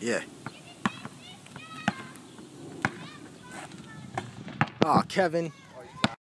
Yeah. Aw, Kevin.